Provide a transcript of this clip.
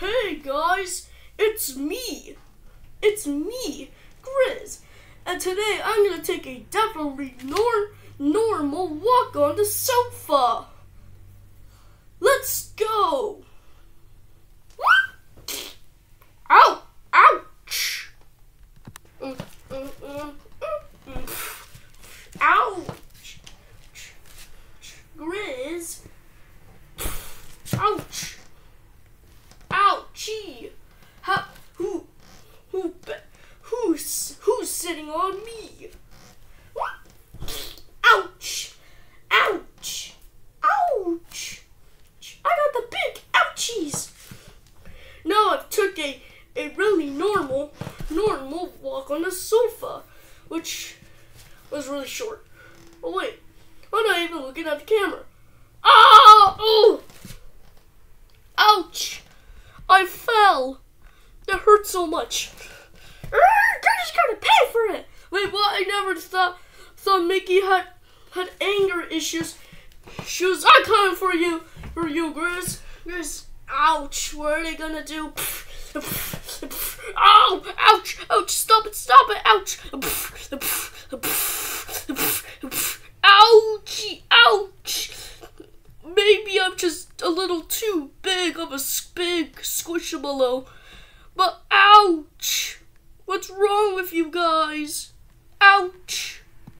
Hey guys, it's me. It's me, Grizz. And today I'm gonna take a definitely nor- normal walk on the sofa. Let's go. Ow! Ouch! Mm, mm, mm, mm, mm. Ouch! Grizz. Ouch! Ouchie! How, who, who, be- who's, who's sitting on me? Ouch! Ouch! Ouch! I got the big ouchies! Now I've took a, a really normal, normal walk on the sofa, which was really short. Oh wait, I'm not even looking at the camera. Ah! Oh! Ouch! I fell. It hurt so much. I just gotta pay for it. Wait, what? I never thought thought Mickey had had anger issues. Shoes, I'm coming for you, for you, Grizz. Grizz, ouch! What are they gonna do? Ow! Ouch! Ouch! Stop it! Stop it! Ouch! Ouchie! Ouch! Maybe I'm just a little too big of a big squishamallow. But ouch! What's wrong with you guys? Ouch!